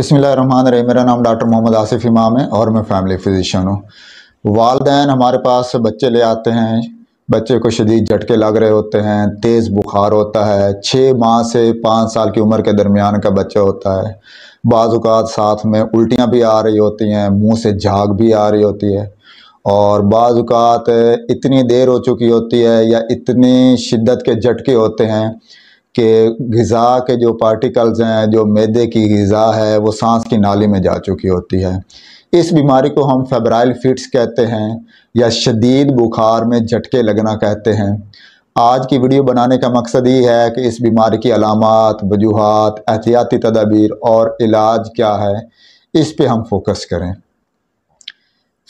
रही मेरा नाम डॉक्टर मोहम्मद आसिफ इमाम है और मैं फैमिली फिजिशियन हूँ। वालदेन हमारे पास बच्चे ले आते हैं। बच्चे को शदीद झटके लग रहे होते हैं, तेज़ बुखार होता है। छः माह से पाँच साल की उम्र के दरमियान का बच्चा होता है। बाज़ात साथ में उल्टियाँ भी आ रही होती हैं, मुँह से झाग भी आ रही होती है। और बाज़ात इतनी देर हो चुकी होती है या इतनी शिद्दत के झटके होते हैं कि गज़ा के जो पार्टिकल्स हैं, जो मैदे की गज़ा है, वो सांस की नाली में जा चुकी होती है। इस बीमारी को हम फेब्राइल फिट्स कहते हैं या शदीद बुखार में झटके लगना कहते हैं। आज की वीडियो बनाने का मकसद ये है कि इस बीमारी की अलामत, वजूहत, एहतियाती तदाबीर और इलाज क्या है, इस पे हम फोकस करें।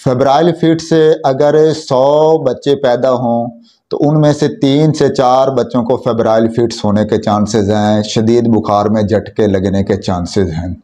फेब्राइल फिट से अगर सौ बच्चे पैदा हों तो उनमें से तीन से चार बच्चों को फेब्राइल फिट्स होने के चांसेस हैं, शदीद बुखार में झटके लगने के चांसेस हैं।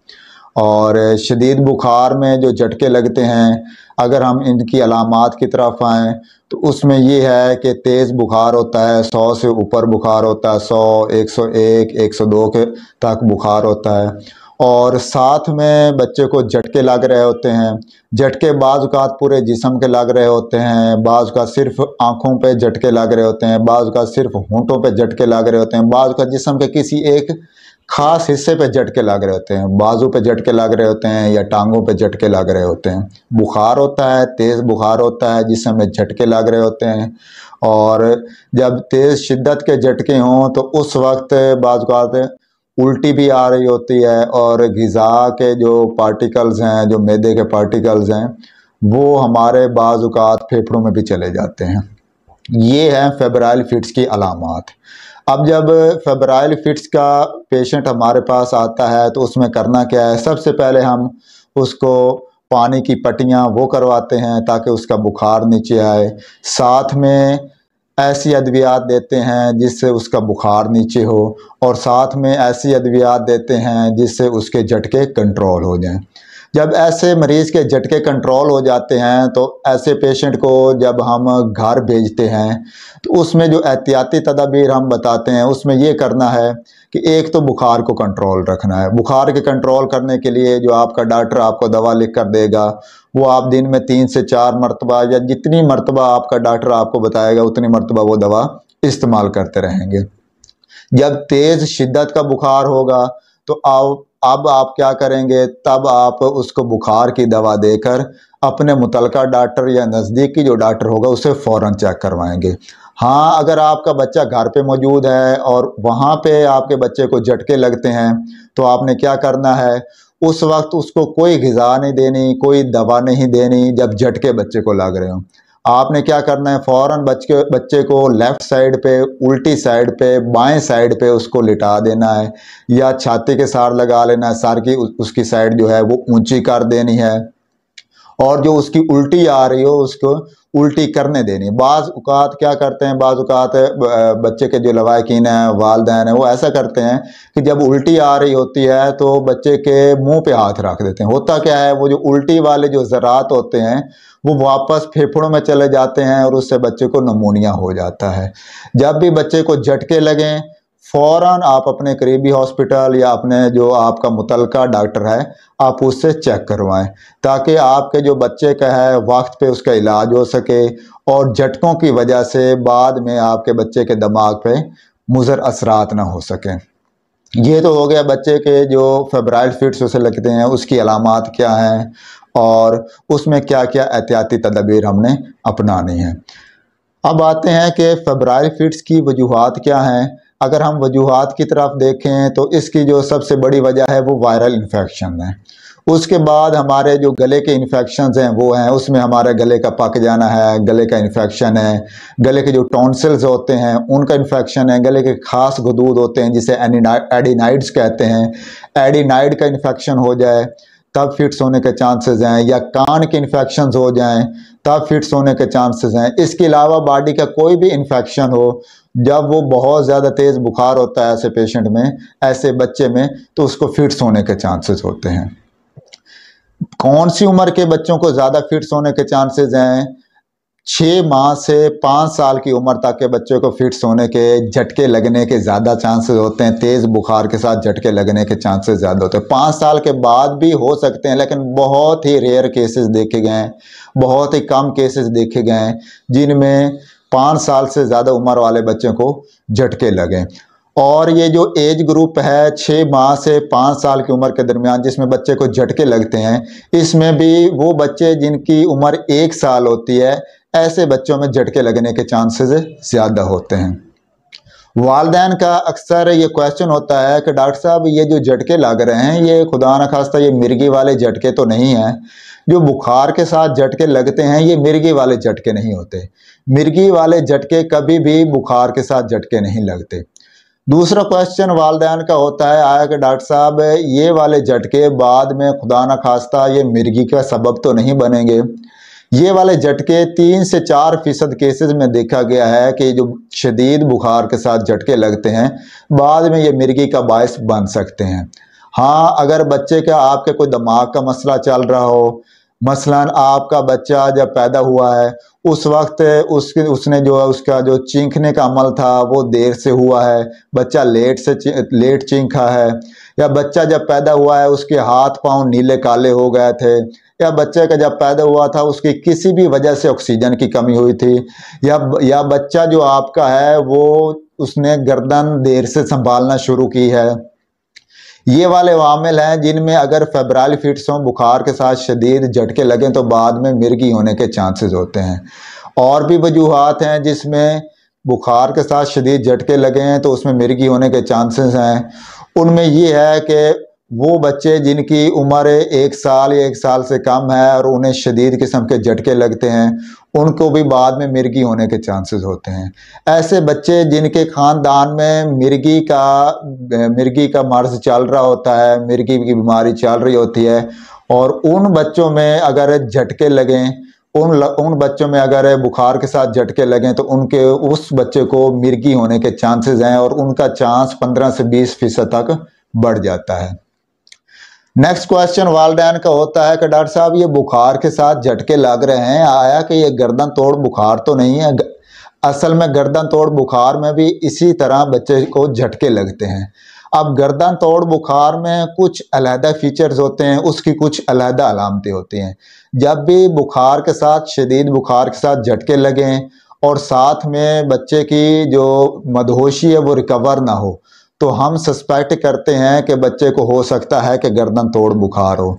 और शदीद बुखार में जो झटके लगते हैं, अगर हम इनकी अलामत की तरफ़ आएँ तो उसमें ये है कि तेज़ बुखार होता है, सौ से ऊपर बुखार होता है, सौ, एक सौ एक एक सौ दो के तक बुखार होता है। और साथ में बच्चे को झटके लग रहे होते हैं। झटके बाज़ात पूरे जिसम के लग रहे होते हैं। बाज़ का सिर्फ़ आँखों पे झटके लग रहे होते हैं। बाज़ का सिर्फ़ होंठों पे झटके लग रहे होते हैं। बाज़ का जिसम के किसी एक ख़ास हिस्से पे झटके लग रहे होते हैं। बाजू पे झटके लग रहे होते हैं या टांगों पे झटके लग रहे होते हैं। बुखार होता है, तेज़ बुखार होता है जिसमें झटके लग रहे होते हैं। और जब तेज़ शिद्दत के झटके हों तो उस वक्त बाज़ात उल्टी भी आ रही होती है और गज़ा के जो पार्टिकल्स हैं, जो मैदे के पार्टिकल्स हैं, वो हमारे बाज़ात फेफड़ों में भी चले जाते हैं। ये हैं फेब्राइल फिट्स की अलामत। अब जब फेब्राइल फिट्स का पेशेंट हमारे पास आता है तो उसमें करना क्या है? सबसे पहले हम उसको पानी की पट्टियाँ वो करवाते हैं ताकि उसका बुखार नीचे आए। साथ में ऐसी अद्वियात देते हैं जिससे उसका बुखार नीचे हो, और साथ में ऐसी अद्वियात देते हैं जिससे उसके झटके कंट्रोल हो जाएँ। जब ऐसे मरीज़ के झटके कंट्रोल हो जाते हैं तो ऐसे पेशेंट को जब हम घर भेजते हैं तो उसमें जो एहतियाती तदाबीर हम बताते हैं, उसमें ये करना है कि एक तो बुखार को कंट्रोल रखना है। बुखार के कंट्रोल करने के लिए जो आपका डॉक्टर आपको दवा लिख कर देगा, वो आप दिन में तीन से चार मरतबा या जितनी मरतबा आपका डॉक्टर आपको बताएगा, उतनी मरतबा वो दवा इस्तेमाल करते रहेंगे। जब तेज़ शिद्दत का बुखार होगा तो आप अब आप क्या करेंगे? तब आप उसको बुखार की दवा देकर अपने मुतलका डॉक्टर या नज़दीकी जो डॉक्टर होगा उसे फ़ौर चेक करवाएँगे। हाँ अगर आपका बच्चा घर पे मौजूद है और वहाँ पे आपके बच्चे को झटके लगते हैं तो आपने क्या करना है? उस वक्त उसको कोई गज़ा नहीं देनी, कोई दवा नहीं देनी जब झटके बच्चे को लग रहे हों। आपने क्या करना है? फ़ौरन बच्चे बच्चे को लेफ़्ट साइड पे, उल्टी साइड पे, बाएँ साइड पे उसको लिटा देना है या छाती के सार लगा लेना है। सार की उसकी साइड जो है वो ऊँची कर देनी है। और जो उसकी उल्टी आ रही हो, उसको उल्टी करने देनी। बाज़ अवत क्या करते हैं? बाज़ अवत बच्चे के जो लवाकिन हैं, वालदेन हैं, वो ऐसा करते हैं कि जब उल्टी आ रही होती है तो बच्चे के मुँह पे हाथ रख देते हैं। होता क्या है? वो जो उल्टी वाले जो ज़रात होते हैं, वो वापस फेफड़ों में चले जाते हैं और उससे बच्चे को नमूनिया हो जाता है। जब भी बच्चे को झटके लगें फ़ौर आप अपने करीबी हॉस्पिटल या अपने जो आपका मुतलका डॉक्टर है, आप उससे चेक करवाएँ, ताकि आपके जो बच्चे का है, वक्त पे उसका इलाज हो सके और झटकों की वजह से बाद में आपके बच्चे के दिमाग पे मुज़र असरात ना हो सकें। ये तो हो गया बच्चे के जो फेब्राइल फिट्स उसे लगते हैं, उसकी अलामत क्या हैं और उसमें क्या क्या एहतियाती तदबीर हमने अपनानी है। अब आते हैं कि फेब्राइल फिट्स की वजूहत क्या हैं अगर हम वजूहत की तरफ़ देखें तो इसकी जो सबसे बड़ी वजह है वो वायरल इन्फेक्शन है। उसके बाद हमारे जो गले के इन्फेक्शन हैं, वो हैं, उसमें हमारे गले का पक जाना है, गले का इन्फेक्शन है, गले के जो टॉन्सिल्स होते हैं, उनका इन्फेक्शन है, गले के खास गदूद होते हैं, जिसे एडिनाइड्स कहते हैं। एडिनाइड का इन्फेक्शन हो जाए, तब फिट्स होने के चांसेस हैं, या कान के इन्फेक्शन हो जाएँ, तब फिट्स होने के चांसेस हैं। इसके अलावा बॉडी का कोई भी इन्फेक्शन हो जब वो बहुत ज़्यादा तेज़ बुखार होता है ऐसे पेशेंट में, ऐसे बच्चे में तो उसको फिट्स होने के चांसेस होते हैं। कौन सी उम्र के बच्चों को ज़्यादा फिट्स होने के चांसेस हैं? छः माह से पाँच साल की उम्र तक के बच्चों को फिट्स होने के झटके लगने के ज़्यादा चांसेस होते हैं। तेज़ बुखार के साथ झटके लगने के चांसेस ज़्यादा होते हैं। पाँच साल के बाद भी हो सकते हैं, लेकिन बहुत ही रेयर केसेस देखे गए हैं। बहुत ही कम केसेस देखे गए हैं, जिनमें पाँच साल से ज़्यादा उम्र वाले बच्चों को झटके लगें। और ये जो एज ग्रुप है छः माह से पाँच साल की उम्र के दरमियान जिसमें बच्चे को झटके लगते हैं, इसमें भी वो बच्चे जिनकी उम्र एक साल होती है, ऐसे बच्चों में झटके लगने के चांसेस ज़्यादा होते हैं। वालदेन का अक्सर ये क्वेश्चन होता है कि डॉक्टर साहब, ये जो झटके लग रहे हैं, ये खुदा न खास्ता ये मिर्गी वाले झटके तो नहीं हैं। जो बुखार के साथ झटके लगते हैं, ये मिर्गी वाले झटके नहीं होते। मिर्गी वाले झटके कभी भी बुखार के साथ झटके नहीं लगते। दूसरा क्वेश्चन वालदेन का होता है, आया कि डॉक्टर साहब, ये वाले झटके बाद में खुदा न खास्ता ये मिर्गी का सबब तो नहीं बनेंगे। ये वाले झटके तीन से चार फ़ीसद केसेस में देखा गया है कि जो शदीद बुखार के साथ झटके लगते हैं, बाद में ये मिर्गी का बायस बन सकते हैं। हाँ अगर बच्चे का आपके कोई दिमाग का मसला चल रहा हो, मसलन आपका बच्चा जब पैदा हुआ है, उस वक्त उसके, उसने जो है उसका जो चीखने का अमल था, वो देर से हुआ है, बच्चा लेट से लेट चीखा है, या बच्चा जब पैदा हुआ है, उसके हाथ पाँव नीले काले हो गए थे या बच्चे का जब पैदा हुआ था, उसकी किसी भी वजह से ऑक्सीजन की कमी हुई थी, या या बच्चा जो आपका है, वो उसने गर्दन देर से संभालना शुरू की है। ये वाले वामिल हैं, जिनमें अगर फेब्राइल फिट्स हों, बुखार के साथ शदीद झटके लगें तो बाद में मिर्गी होने के चांसेस होते हैं। और भी वजूहत हैं, जिसमें बुखार के साथ शदीद झटके लगे हैं तो उसमें मिर्गी होने के चांसेस हैं। उनमें ये है कि वो बच्चे जिनकी उम्र एक साल या एक साल से कम है और उन्हें शदीद किस्म के झटके लगते हैं उनको भी बाद में मिर्गी होने के चांसेस होते हैं। ऐसे बच्चे जिनके ख़ानदान में मिर्गी का मिर्गी का मर्ज चल रहा होता है मिर्गी की बीमारी चल रही होती है और उन बच्चों में अगर झटके लगें उन ल, उन बच्चों में अगर बुखार के साथ झटके लगें तो उनके उस बच्चे को मिर्गी होने के चांसेस हैं और उनका चांस 15 से 20 फ़ीसद तक बढ़ जाता है। नेक्स्ट क्वेश्चन वालदेन का होता है कि डॉक्टर साहब, ये बुखार के साथ झटके लग रहे हैं। आया कि ये गर्दन तोड़ बुखार तो नहीं है, असल में गर्दन तोड़ बुखार में भी इसी तरह बच्चे को झटके लगते हैं। अब गर्दन तोड़ बुखार में कुछ अलहदा फीचर्स होते हैं, उसकी कुछ अलहदा अलामतें होती हैं। जब भी बुखार के साथ, शदीद बुखार के साथ झटके लगें और साथ में बच्चे की जो मदहोशी है, वो रिकवर ना हो तो हम सस्पेक्ट करते हैं कि बच्चे को हो सकता है कि गर्दन तोड़ बुखार हो।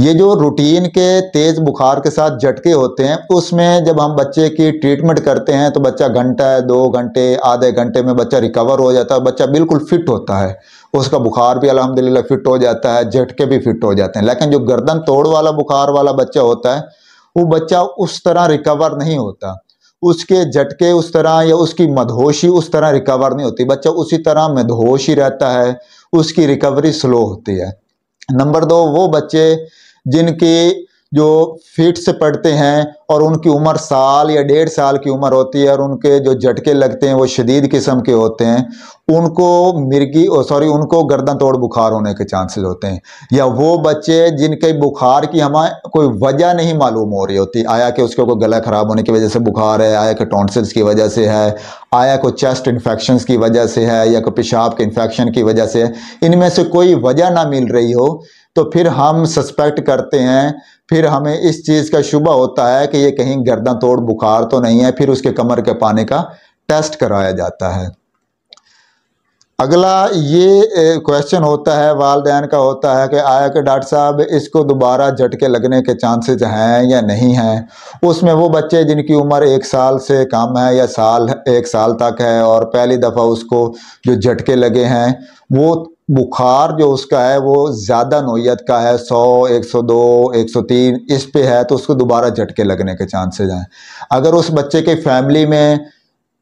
ये जो रूटीन के तेज़ बुखार के साथ झटके होते हैं, उसमें जब हम बच्चे की ट्रीटमेंट करते हैं तो बच्चा घंटा, दो घंटे, आधे घंटे में बच्चा रिकवर हो जाता है, बच्चा बिल्कुल फिट होता है। उसका बुखार भी अलहमदिल्ला फिट हो जाता है, झटके भी फिट हो जाते हैं। लेकिन जो गर्दन तोड़ वाला बुखार वाला बच्चा होता है, वो बच्चा उस तरह रिकवर नहीं होता। उसके झटके उस तरह या उसकी मदहोशी उस तरह रिकवर नहीं होती। बच्चा उसी तरह मदहोश ही रहता है, उसकी रिकवरी स्लो होती है। नंबर दो, वो बच्चे जिनकी जो फीट से पढ़ते हैं और उनकी उम्र साल या डेढ़ साल की उम्र होती है और उनके जो झटके लगते हैं वो शदीद किस्म के होते हैं, उनको मिर्गी सॉरी, उनको गर्दन तोड़ बुखार होने के चांसेस होते हैं। या वो बच्चे जिनके बुखार की हमें कोई वजह नहीं मालूम हो रही होती, आया कि उसके कोई गला ख़राब होने की वजह से बुखार है, आया कि टॉन्सिल्स की वजह से है, आया कोई चेस्ट इन्फेक्शन की वजह से है या कोई पेशाब के इन्फेक्शन की वजह से है, इनमें से कोई वजह ना मिल रही हो तो फिर हम सस्पेक्ट करते हैं फिर हमें इस चीज़ का शुभ होता है कि ये कहीं गर्दन तोड़ बुखार तो नहीं है, फिर उसके कमर के पानी का टेस्ट कराया जाता है। अगला ये क्वेश्चन होता है, वालदेन का होता है कि आया कि डॉक्टर साहब, इसको दोबारा झटके लगने के चांसेस हैं या नहीं हैं? उसमें वो बच्चे जिनकी उम्र एक साल से कम है या साल, एक साल तक है और पहली दफ़ा उसको जो झटके लगे हैं, वो बुखार जो उसका है, वो ज़्यादा नोयत का है, सौ, एक सौ दो, एक सौ तीन, इस पे है तो उसको दोबारा झटके लगने के चांसेज हैं। अगर उस बच्चे के फैमिली में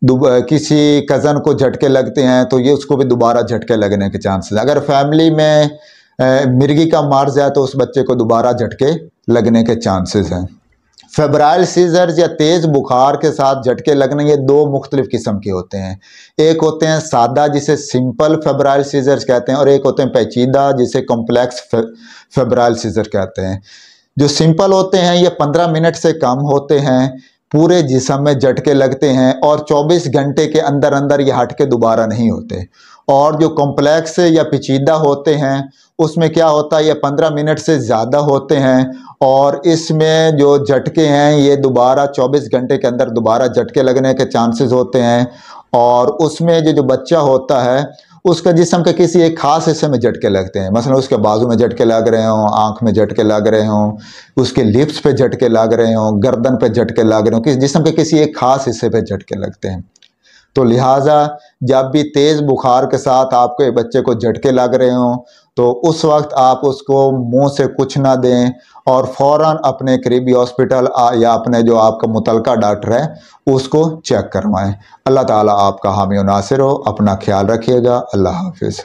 किसी कज़न को झटके लगते हैं तो ये उसको भी दोबारा झटके लगने के चांसेस अगर फैमिली में मिर्गी का मार्ज है तो उस बच्चे को दोबारा झटके लगने के चांसेस हैं। फेब्राइल सीजर्स या तेज़ बुखार के साथ झटके लगने ये दो मुख्तलिफ़ किस्म के होते हैं। एक होते हैं सादा, जिसे सिंपल फेब्राइल सीजर्स कहते हैं, और एक होते हैं पेचीदा, जिसे कॉम्प्लेक्स फेब्राइल सीजर कहते हैं। जो सिंपल होते हैं, ये पंद्रह मिनट से कम होते हैं, पूरे जिसम में झटके लगते हैं, और 24 घंटे के अंदर अंदर ये हटके दोबारा नहीं होते। और जो कॉम्प्लेक्स या पेचीदा होते हैं, उसमें क्या होता है, ये पंद्रह मिनट से ज़्यादा होते हैं और इसमें जो झटके हैं, ये दोबारा 24 घंटे के अंदर दोबारा झटके लगने के चांसेस होते हैं और उसमें जो जो बच्चा होता है, उसका जिसम के किसी एक खास हिस्से में झटके लगते हैं। मसलन उसके बाजू में झटके लग रहे हों, आँख में झटके लग रहे हों, उसके लिप्स पे झटके लग रहे हों, गर्दन पे झटके लग रहे हों, किस जिसम के किसी एक खास हिस्से पे झटके लगते हैं। तो लिहाजा, जब भी तेज़ बुखार के साथ आपके बच्चे को झटके लग रहे हों तो उस वक्त आप उसको मुँह से कुछ ना दें और फ़ौर अपने करीबी हॉस्पिटल या अपने जो आपका मुतलका डॉक्टर है, उसको चेक करवाएँ। अल्लाह ताला आपका हामी नासिर हो, अपना ख्याल रखिएगा। अल्लाह हाफिज़।